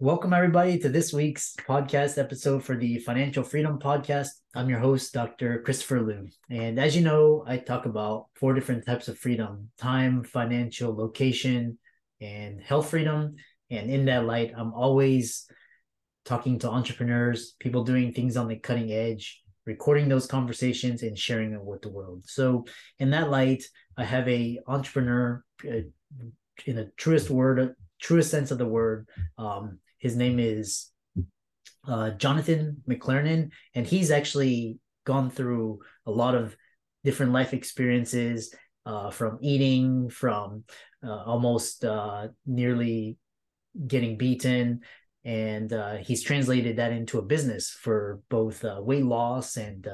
welcome everybody to this week's podcast episode for the Financial Freedom Podcast. I'm your host, Dr. Christopher Loo. And as you know, I talk about four different types of freedom time, financial, location, and health freedom. And in that light, I'm always talking to entrepreneurs, people doing things on the cutting edge, recording those conversations and sharing it with the world. So, in that light, I have a entrepreneur uh, in the truest word truest sense of the word. Um, his name is uh, Jonathan McLernon, and he's actually gone through a lot of different life experiences uh, from eating, from uh, almost uh, nearly getting beaten. And uh, he's translated that into a business for both uh, weight loss and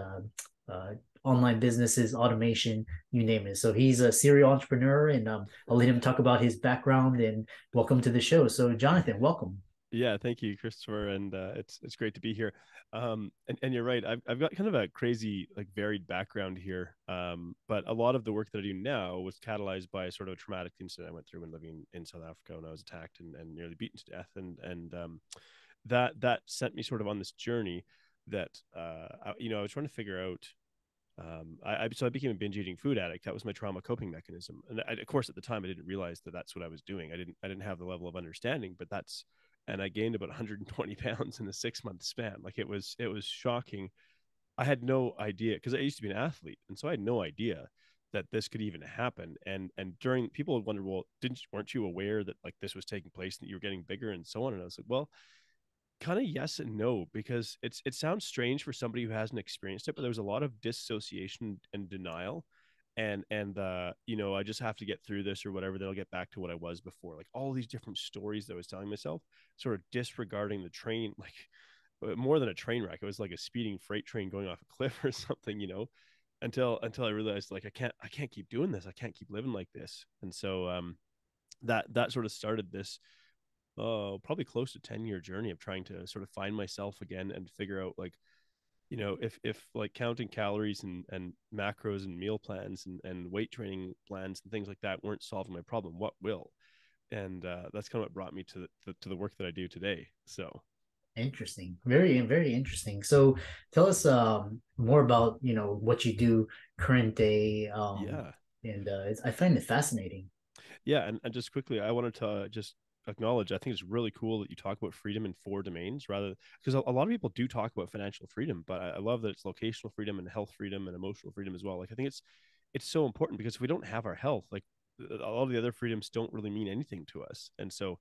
online businesses, automation, you name it. So he's a serial entrepreneur, and um, I'll let him talk about his background and welcome to the show. So, Jonathan, welcome. Yeah, thank you, Christopher, and uh, it's it's great to be here. Um, and, and you're right, I've I've got kind of a crazy like varied background here. Um, but a lot of the work that I do now was catalyzed by a sort of a traumatic incident I went through when living in South Africa when I was attacked and, and nearly beaten to death, and and um, that that sent me sort of on this journey that uh, I, you know I was trying to figure out um, I, I, so I became a binge eating food addict. That was my trauma coping mechanism, and I, of course, at the time, I didn't realize that that's what I was doing. I didn't I didn't have the level of understanding, but that's and I gained about 120 pounds in a six month span. Like it was it was shocking. I had no idea because I used to be an athlete, and so I had no idea that this could even happen. And and during people would wonder, well, didn't weren't you aware that like this was taking place and you were getting bigger and so on? And I was like, well, kind of yes and no because it's it sounds strange for somebody who hasn't experienced it but there was a lot of dissociation and denial and and uh you know i just have to get through this or whatever then i'll get back to what i was before like all these different stories that i was telling myself sort of disregarding the train like uh, more than a train wreck it was like a speeding freight train going off a cliff or something you know until until i realized like i can't i can't keep doing this i can't keep living like this and so um that that sort of started this oh, probably close to 10 year journey of trying to sort of find myself again and figure out like, you know, if, if like counting calories and, and macros and meal plans and, and weight training plans and things like that weren't solving my problem, what will? And uh, that's kind of what brought me to the, to the work that I do today. So interesting very very interesting so tell us um more about you know what you do current day um yeah and uh, i find it fascinating yeah and, and just quickly i wanted to just acknowledge i think it's really cool that you talk about freedom in four domains rather because a, a, lot of people do talk about financial freedom but I, I, love that it's locational freedom and health freedom and emotional freedom as well. Like i think it's it's so important because if we don't have our health like a lot of the other freedoms don't really mean anything to us. And so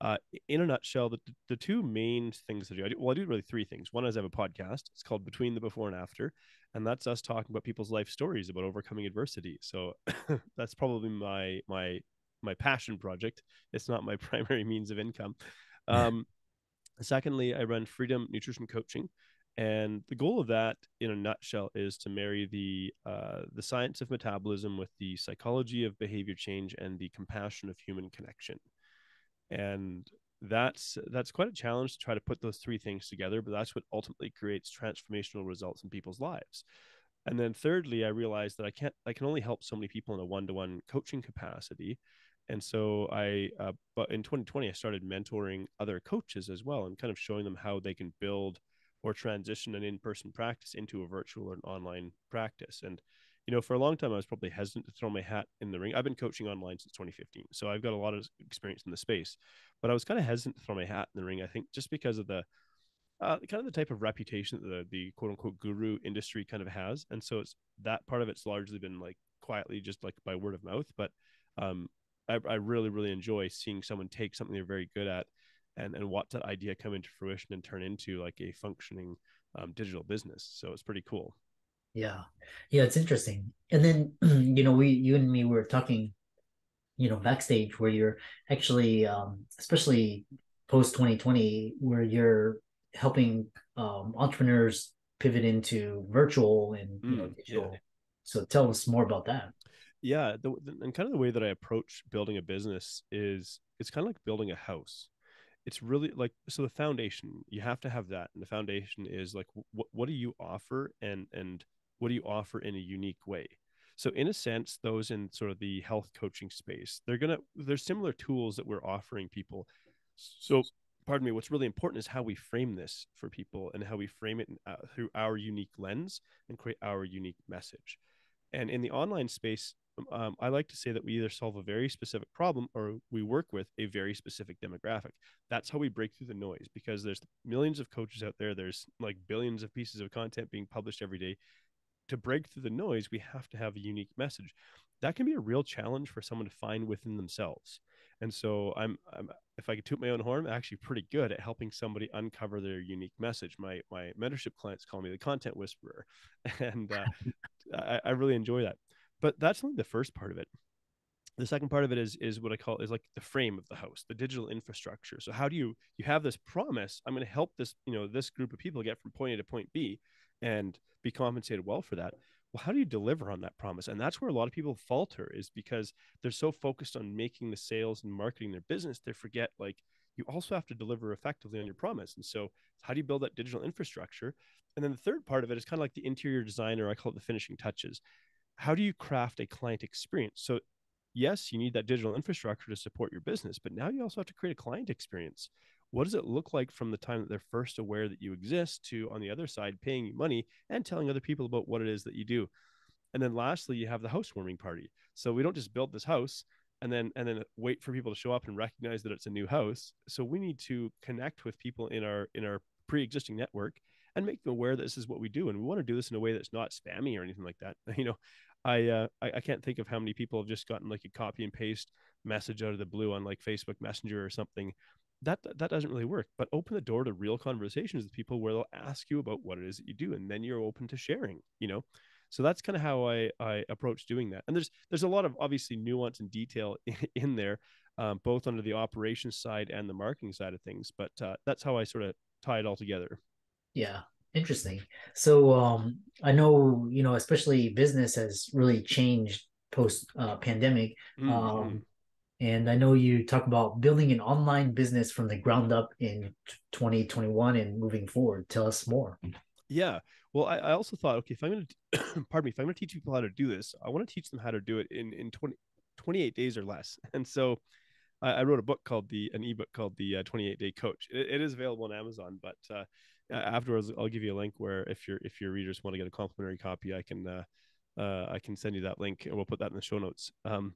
uh, in a nutshell the, the two main things that I do, I do well i do really three things. One is i have a podcast. It's called between the before and after and that's us talking about people's life stories about overcoming adversity. So that's probably my my my passion project. It's not my primary means of income. Um, secondly, I run Freedom Nutrition Coaching, and the goal of that, in a nutshell, is to marry the uh, the science of metabolism with the psychology of behavior change and the compassion of human connection. And that's that's quite a challenge to try to put those three things together, but that's what ultimately creates transformational results in people's lives. And then thirdly, I realized that I can't I can only help so many people in a one-to-one coaching capacity and so i uh, but in 2020 i started mentoring other coaches as well and kind of showing them how they can build or transition an in-person practice into a virtual or an online practice. And you know for a long time i was probably hesitant to throw my hat in the ring. I've been coaching online since 2015 so i've got a lot of experience in the space but i was kind of hesitant to throw my hat in the ring i think just because of the uh, kind of the type of reputation that the, the quote unquote guru industry kind of has. And so it's that part of it's largely been like quietly just like by word of mouth but um, I, I really really enjoy seeing someone take something they're very good at and and watch that idea come into fruition and turn into like a functioning um, digital business. So it's pretty cool. Yeah. Yeah it's interesting. And then you know we you and me were talking you know backstage where you're actually um, especially post 2020 where you're helping um, entrepreneurs pivot into virtual and you know, mm, digital. Yeah. so tell us more about that yeah the, and kind of the way that i approach building a business is it's kind of like building a house. It's really like so the foundation you have to have that and the foundation is like what, what do you offer and and what do you offer in a unique way? So in a sense those in sort of the health coaching space they're gonna there's similar tools that we're offering people. So pardon me, what's really important is how we frame this for people and how we frame it in, uh, through our unique lens and create our unique message. And in the online space, um, I like to say that we either solve a very specific problem or we work with a very specific demographic. That's how we break through the noise because there's millions of coaches out there. There's like billions of pieces of content being published every day. To break through the noise, we have to have a unique message. That can be a real challenge for someone to find within themselves. And so I'm, I'm if I could toot my own horn, I'm actually pretty good at helping somebody uncover their unique message. My my mentorship clients call me the content whisperer, and uh, I, I really enjoy that. But that's only the first part of it. The second part of it is is what I call is like the frame of the house, the digital infrastructure. So how do you you have this promise? I'm going to help this you know this group of people get from point A to point B, and be compensated well for that well how do you deliver on that promise and that's where a lot of people falter is because they're so focused on making the sales and marketing their business they forget like you also have to deliver effectively on your promise and so how do you build that digital infrastructure and then the third part of it is kind of like the interior designer i call it the finishing touches how do you craft a client experience? So yes you need that digital infrastructure to support your business but now you also have to create a client experience. What does it look like from the time that they're first aware that you exist to on the other side paying you money and telling other people about what it is that you do? And then lastly you have the housewarming party. So we don't just build this house and then and then wait for people to show up and recognize that it's a new house. So we need to connect with people in our in our pre-existing network and make them aware that this is what we do and we want to do this in a way that's not spammy or anything like that you know I, uh, I, I can't think of how many people have just gotten like a copy and paste message out of the blue on like Facebook Messenger or something. That that doesn't really work but open the door to real conversations with people where they'll ask you about what it is that you do and then you're open to sharing you know? So that's kind of how i i approach doing that. And there's there's a lot of obviously nuance and detail in there um, both under the operations side and the marketing side of things but uh, that's how i sort of tie it all together. Yeah interesting so um i know you know especially business has really changed post uh, pandemic mm-hmm. um and I know you talk about building an online business from the ground up in 2021 and moving forward. Tell us more. Yeah. Well, I, I also thought, okay, if I'm going to, pardon me, if I'm going to teach people how to do this, I want to teach them how to do it in, in 20, 28 days or less. And so I, I wrote a book called the, an ebook called the uh, 28 day coach. It, it is available on Amazon, but uh, afterwards I'll give you a link where if your, if your readers want to get a complimentary copy, I can, uh, uh, I can send you that link and we'll put that in the show notes. Um,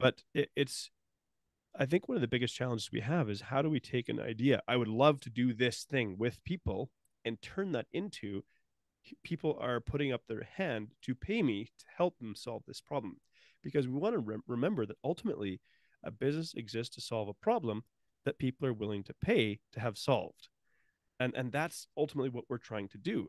but it, it's i think one of the biggest challenges we have is how do we take an idea i would love to do this thing with people and turn that into people are putting up their hand to pay me to help them solve this problem because we want to re- remember that ultimately a business exists to solve a problem that people are willing to pay to have solved and and that's ultimately what we're trying to do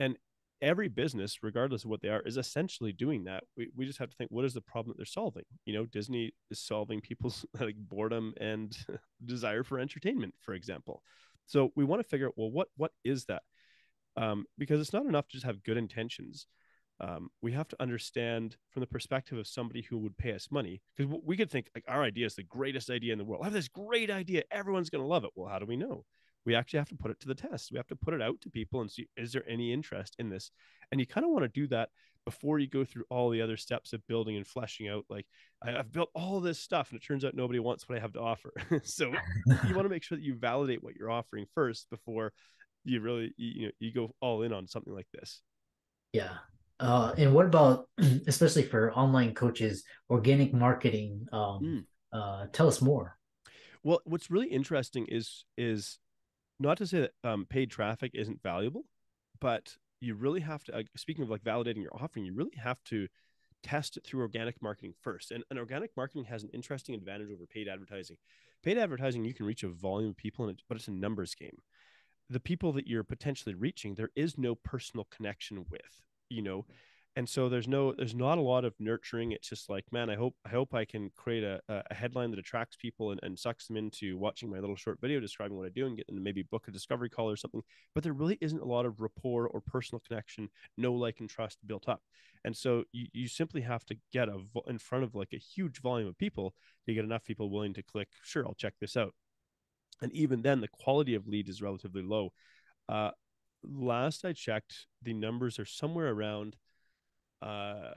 and every business, regardless of what they are, is essentially doing that. We, we just have to think, what is the problem that they're solving? You know, Disney is solving people's like boredom and desire for entertainment, for example. So we want to figure out, well, what what is that? Um, because it's not enough to just have good intentions. Um, we have to understand from the perspective of somebody who would pay us money because we could think like our idea is the greatest idea in the world. I have this great idea, everyone's going to love it. Well, how do we know? We actually have to put it to the test. We have to put it out to people and see is there any interest in this? And you kind of want to do that before you go through all the other steps of building and fleshing out. Like I've built all this stuff, and it turns out nobody wants what I have to offer. so you want to make sure that you validate what you're offering first before you really you know you go all in on something like this. Yeah. Uh, and what about especially for online coaches, organic marketing? Um, mm. uh, tell us more. Well, what's really interesting is is not to say that um, paid traffic isn't valuable, but you really have to. Uh, speaking of like validating your offering, you really have to test it through organic marketing first. And, and organic marketing has an interesting advantage over paid advertising. Paid advertising, you can reach a volume of people, it, but it's a numbers game. The people that you're potentially reaching, there is no personal connection with. You know, and so there's no there's not a lot of nurturing it's just like man i hope i hope i can create a, a headline that attracts people and, and sucks them into watching my little short video describing what i do and get them to maybe book a discovery call or something but there really isn't a lot of rapport or personal connection no like and trust built up and so you, you simply have to get a in front of like a huge volume of people to get enough people willing to click sure i'll check this out and even then the quality of lead is relatively low. Uh, last i checked the numbers are somewhere around uh,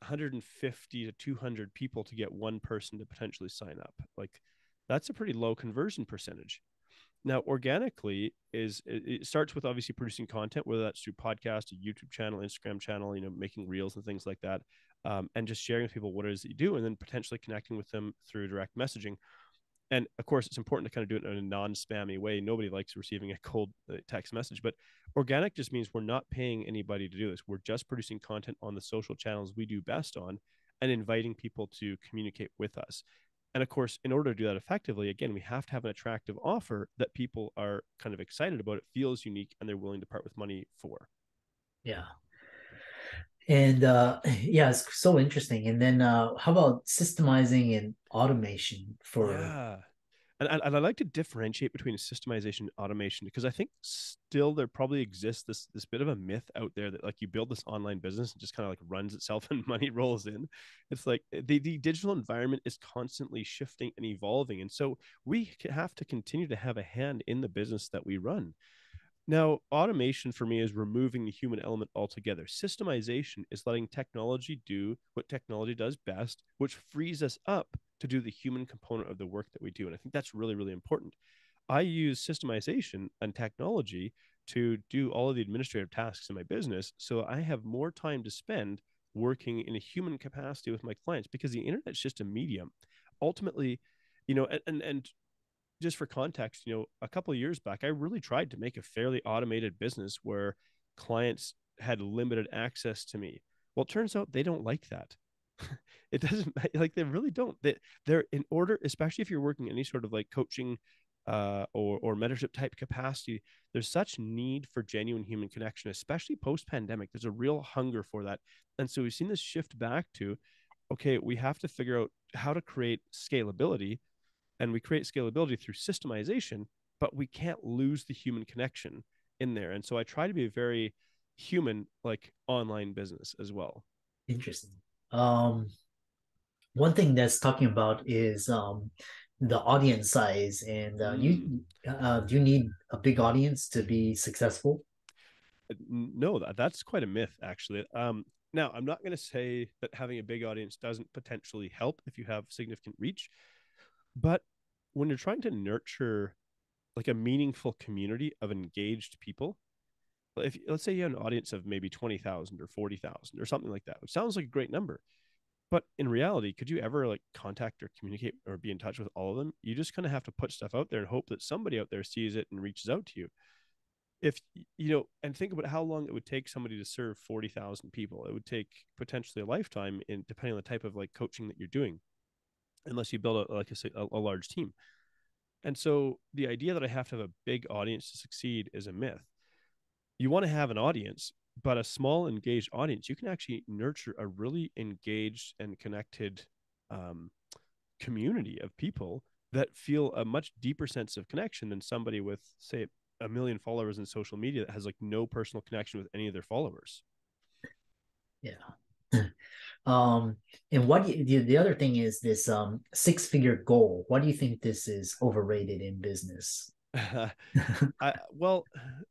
150 to 200 people to get one person to potentially sign up. Like that's a pretty low conversion percentage. Now, organically is it starts with obviously producing content, whether that's through podcast, a YouTube channel, Instagram channel, you know, making reels and things like that, um, and just sharing with people what it is that you do, and then potentially connecting with them through direct messaging. And of course, it's important to kind of do it in a non-spammy way. Nobody likes receiving a cold uh, text message, but organic just means we're not paying anybody to do this. We're just producing content on the social channels we do best on, and inviting people to communicate with us. And of course, in order to do that effectively, again, we have to have an attractive offer that people are kind of excited about. It feels unique and they're willing to part with money for. Yeah. And uh, yeah, it's so interesting. And then uh, how about systemizing and automation for yeah and, and I like to differentiate between systemization and automation because I think still there probably exists this this bit of a myth out there that like you build this online business and just kind of like runs itself and money rolls in. It's like eh, the, the digital environment is constantly shifting and evolving. And so we have to continue to have a hand in the business that we run. Now, automation for me is removing the human element altogether. Systemization is letting technology do what technology does best, which frees us up to do the human component of the work that we do. And I think that's really, really important. I use systemization and technology to do all of the administrative tasks in my business. So I have more time to spend working in a human capacity with my clients because the internet's just a medium. Ultimately, you know, and, and, and just for context, you know, a couple of years back, I really tried to make a fairly automated business where clients had limited access to me. Well, it turns out they don't like that. it doesn't like they really don't. They, they're in order, especially if you're working any sort of like coaching uh, or or mentorship type capacity. There's such need for genuine human connection, especially post pandemic. There's a real hunger for that, and so we've seen this shift back to, okay, we have to figure out how to create scalability and we create scalability through systemization but we can't lose the human connection in there. And so i try to be a very human like online business as well. Interesting. Um one thing that's talking about is um the audience size and uh, mm. you uh, do you need a big audience to be successful? Uh, no that's quite a myth actually. Um now i'm not going to say that having a big audience doesn't potentially help if you have significant reach but when you're trying to nurture like a meaningful community of engaged people, if let's say you have an audience of maybe 20,000 or 40,000 or something like that, which sounds like a great number. But in reality, could you ever like contact or communicate or be in touch with all of them? You just kind of have to put stuff out there and hope that somebody out there sees it and reaches out to you. If you know, and think about how long it would take somebody to serve 40,000 people. It would take potentially a lifetime in depending on the type of like coaching that you're doing unless you build a, like a, a large team. And so the idea that I have to have a big audience to succeed is a myth. You want to have an audience, but a small engaged audience, you can actually nurture a really engaged and connected um, community of people that feel a much deeper sense of connection than somebody with, say, a million followers in social media that has like no personal connection with any of their followers. Yeah. Um, and what the, the other thing is this um, six figure goal. Why do you think this is overrated in business? I, well,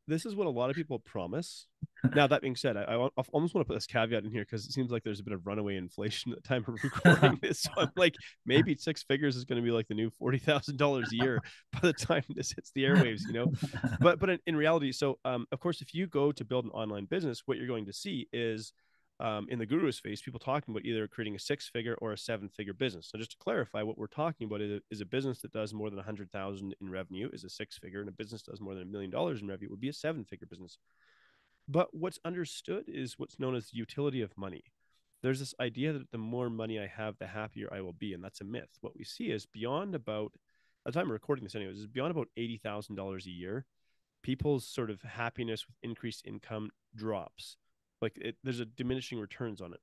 this is what a lot of people promise. Now that being said, I, I, almost want to put this caveat in here because it seems like there's a bit of runaway inflation at the time of recording this. So I'm like, maybe six figures is going to be like the new forty thousand dollars a year by the time this hits the airwaves, you know. But but in, in reality, so um, of course, if you go to build an online business, what you're going to see is um, in the guru space, people talking about either creating a six figure or a seven figure business. So just to clarify, what we're talking about is a, is a business that does more than a hundred thousand in revenue is a six figure, and a business does more than a million dollars in revenue would be a seven figure business. But what's understood is what's known as the utility of money. There's this idea that the more money I have, the happier I will be, and that's a myth. What we see is beyond about at the time of recording this, anyways, is beyond about eighty thousand dollars a year. People's sort of happiness with increased income drops like it, there's a diminishing returns on it.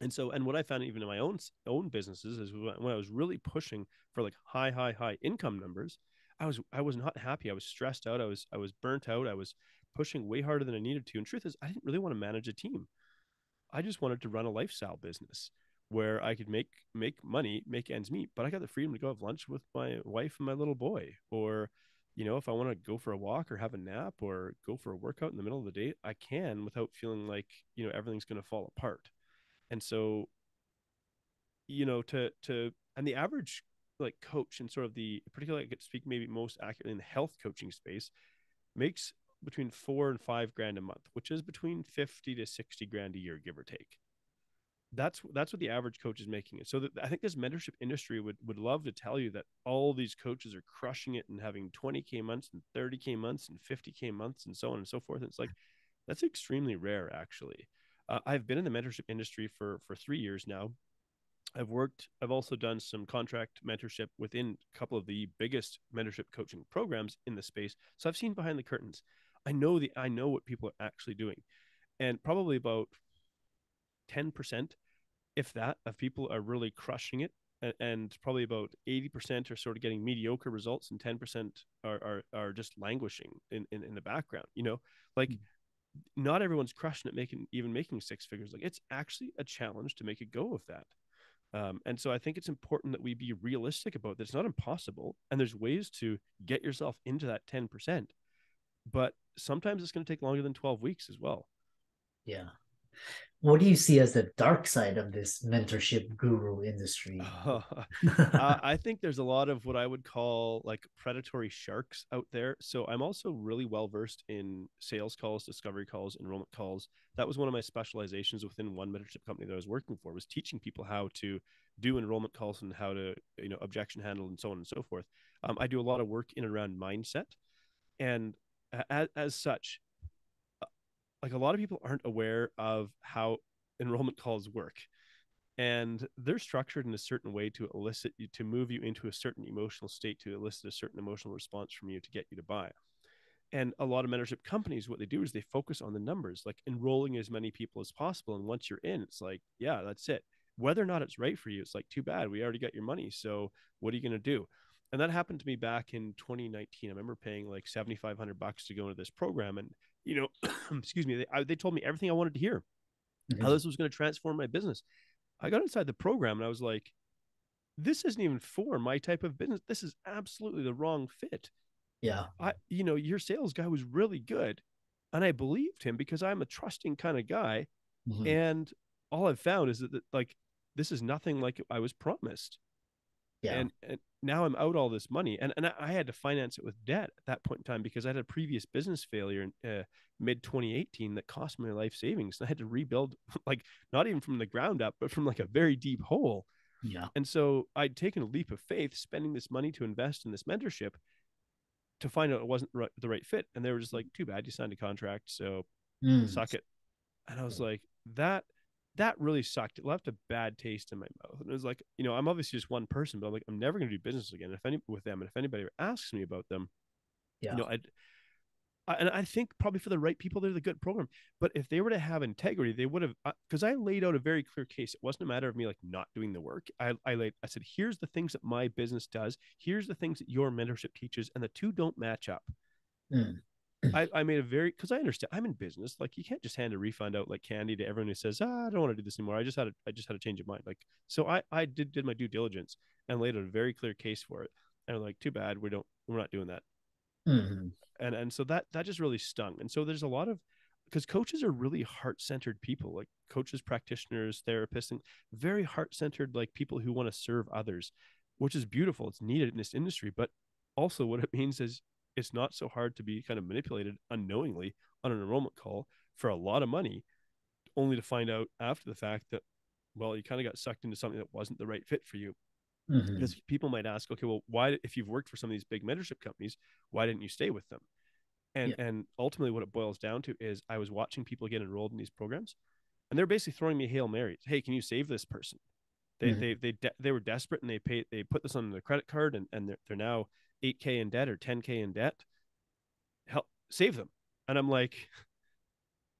And so and what i found even in my own own businesses is when i was really pushing for like high high high income numbers i was i was not happy. I was stressed out. I was i was burnt out. I was pushing way harder than i needed to. And truth is i didn't really want to manage a team. I just wanted to run a lifestyle business where i could make make money make ends meet but i got the freedom to go have lunch with my wife and my little boy or you know, if I want to go for a walk or have a nap or go for a workout in the middle of the day, I can without feeling like, you know, everything's going to fall apart. And so, you know, to, to, and the average like coach and sort of the particularly I could speak maybe most accurately in the health coaching space makes between four and five grand a month, which is between 50 to 60 grand a year, give or take. That's that's what the average coach is making it. So that, I think this mentorship industry would would love to tell you that all these coaches are crushing it and having 20k months and 30k months and 50k months and so on and so forth. And it's like that's extremely rare, actually. Uh, I've been in the mentorship industry for for three years now. I've worked. I've also done some contract mentorship within a couple of the biggest mentorship coaching programs in the space. So I've seen behind the curtains. I know the I know what people are actually doing, and probably about ten percent, if that, of people are really crushing it, and, and probably about eighty percent are sort of getting mediocre results, and ten percent are, are are just languishing in, in in the background. You know, like. Mm-hmm not everyone's crushing it making even making six figures like it's actually a challenge to make a go of that um, and so I think it's important that we be realistic about that. It's not impossible. And there's ways to get yourself into that 10%. But sometimes it's going to take longer than 12 weeks as well. Yeah. What do you see as the dark side of this mentorship guru industry? uh, I think there's a lot of what I would call like predatory sharks out there. So I'm also really well versed in sales calls, discovery calls, enrollment calls. That was one of my specializations within one mentorship company that I was working for was teaching people how to do enrollment calls and how to you know objection handle and so on and so forth. Um, I do a lot of work in and around mindset, and as, as such, like a lot of people aren't aware of how enrollment calls work. And they're structured in a certain way to elicit you to move you into a certain emotional state to elicit a certain emotional response from you to get you to buy. And a lot of mentorship companies what they do is they focus on the numbers like enrolling as many people as possible. And once you're in it's like yeah that's it. Whether or not it's right for you it's like too bad. We already got your money. So what are you going to do? And that happened to me back in 2019 i remember paying like 7500 bucks to go into this program. And you know, excuse me, they, I, they told me everything I wanted to hear, mm-hmm. how this was going to transform my business. I got inside the program and I was like, this isn't even for my type of business. This is absolutely the wrong fit. Yeah. I, you know, your sales guy was really good and I believed him because I'm a trusting kind of guy. Mm-hmm. And all I've found is that, that, like, this is nothing like I was promised. Yeah. And, and now I'm out all this money, and and I had to finance it with debt at that point in time because I had a previous business failure in uh, mid 2018 that cost my life savings. And I had to rebuild, like not even from the ground up, but from like a very deep hole. Yeah. And so I'd taken a leap of faith, spending this money to invest in this mentorship, to find out it wasn't right, the right fit. And they were just like, "Too bad, you signed a contract, so mm. suck it." And I was like, "That." That really sucked. It left a bad taste in my mouth. And it was like, you know, I'm obviously just one person, but I'm like, I'm never going to do business again. If any with them, and if anybody asks me about them, yeah. you know, I'd, I, and I think probably for the right people, they're the good program. But if they were to have integrity, they would have, because uh, I laid out a very clear case. It wasn't a matter of me like not doing the work. I, I laid, I said, here's the things that my business does. Here's the things that your mentorship teaches, and the two don't match up. Mm. I, I made a very because I understand I'm in business. Like you can't just hand a refund out like candy to everyone who says, ah, I don't want to do this anymore. I just had a I just had a change of mind. Like so I I did did my due diligence and laid out a very clear case for it. And I'm like, too bad we don't we're not doing that. Mm-hmm. And and so that that just really stung. And so there's a lot of because coaches are really heart centered people, like coaches, practitioners, therapists, and very heart centered, like people who want to serve others, which is beautiful. It's needed in this industry. But also, what it means is it's not so hard to be kind of manipulated unknowingly on an enrollment call for a lot of money, only to find out after the fact that, well, you kind of got sucked into something that wasn't the right fit for you. Mm-hmm. Because people might ask, okay, well, why, if you've worked for some of these big mentorship companies, why didn't you stay with them? And, yeah. and ultimately, what it boils down to is I was watching people get enrolled in these programs, and they're basically throwing me hail marys. Hey, can you save this person? They mm-hmm. they they de- they were desperate and they paid they put this on their credit card and and they're, they're now 8k in debt or 10k in debt help save them. And i'm like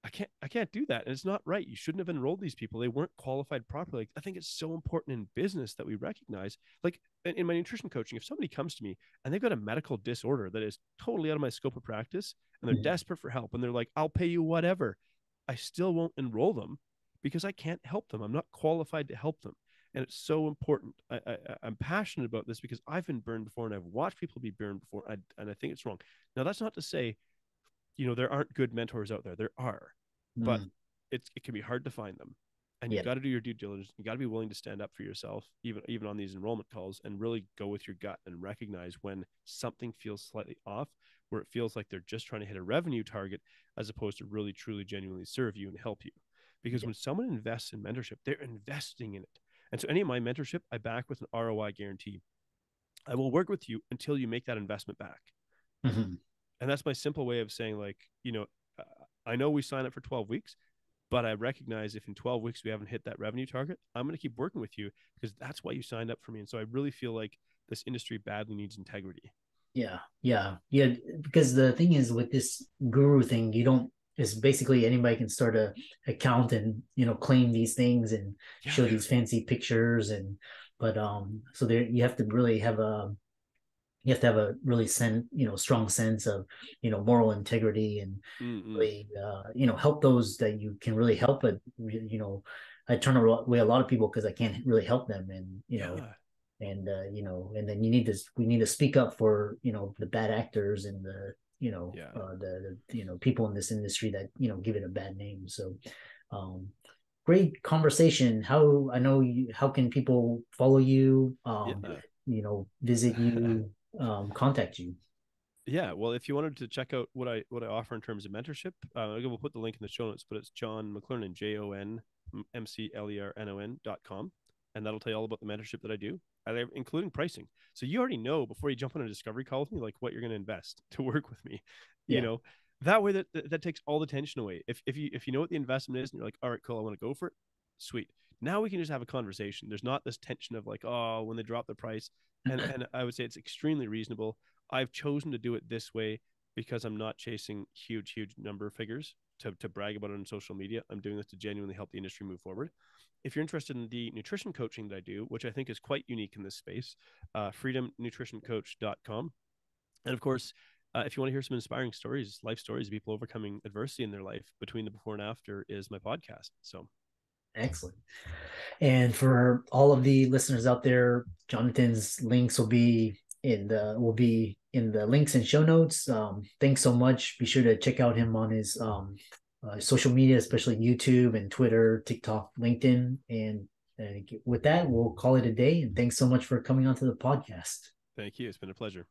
i can't i can't do that. And it's not right. You shouldn't have enrolled these people. They weren't qualified properly. I think it's so important in business that we recognize like in my nutrition coaching if somebody comes to me and they've got a medical disorder that is totally out of my scope of practice and they're mm-hmm. desperate for help and they're like i'll pay you whatever i still won't enroll them because i can't help them. I'm not qualified to help them and it's so important. I, I am passionate about this because I've been burned before, and I've watched people be burned before, I, and I think it's wrong. Now that's not to say, you know, there aren't good mentors out there. There are, mm. but it's it can be hard to find them. and you got to do your due diligence. You got to be willing to stand up for yourself, even even on these enrollment calls, and really go with your gut and recognize when something feels slightly off, where it feels like they're just trying to hit a revenue target as opposed to really, truly, genuinely serve you and help you. Because yeah. when someone invests in mentorship, they're investing in it. And so, any of my mentorship, I back with an ROI guarantee. I will work with you until you make that investment back. Mm-hmm. And that's my simple way of saying, like, you know, uh, I know we sign up for 12 weeks but I recognize if in 12 weeks we haven't hit that revenue target, I'm going to keep working with you because that's why you signed up for me. And so I really feel like this industry badly needs integrity. Yeah. Yeah. Yeah. Because the thing is with this guru thing, you don't, it's basically anybody can start a account and, you know, claim these things and yeah. show these fancy pictures. And, but, um, so there, you have to really have a, you have to have a really sen- you know strong sense of you know moral integrity and mm-hmm. really uh, you know help those that you can really help but you know i turn away a lot of people because i can't really help them and you know and uh, you know and then you need to we need to speak up for you know the bad actors and the you know yeah. uh, the, the you know people in this industry that you know give it a bad name so um great conversation how i know you how can people follow you um yeah. you know visit you um, contact you? Yeah, well, if you wanted to check out what I what I offer in terms of mentorship, uh, we'll put the link in the show notes. But it's Jon McLernon, J O N M C L E R N O N dot com, and that'll tell you all about the mentorship that I do, uh, including pricing. So you already know before you jump on a discovery call with me, like what you're going to invest to work with me. Yeah. You know, that way that, that that takes all the tension away. If if you if you know what the investment is and you're like, all right, cool, I want to go for it, sweet. Now we can just have a conversation. There's not this tension of like, oh, when they drop the price. And and I would say it's extremely reasonable. I've chosen to do it this way because I'm not chasing huge, huge number of figures to, to brag about it on social media. I'm doing this to genuinely help the industry move forward. If you're interested in the nutrition coaching that I do, which I think is quite unique in this space, uh, freedomnutritioncoach.com. And of course, uh, if you want to hear some inspiring stories, life stories of people overcoming adversity in their life between the before and after, is my podcast. So Excellent. And for all of the listeners out there, Jonathan's links will be in the will be in the links and show notes. Um, thanks so much. Be sure to check out him on his um, uh, social media, especially YouTube and Twitter, TikTok, LinkedIn. And uh, with that, we'll call it a day. And thanks so much for coming onto the podcast. Thank you. It's been a pleasure.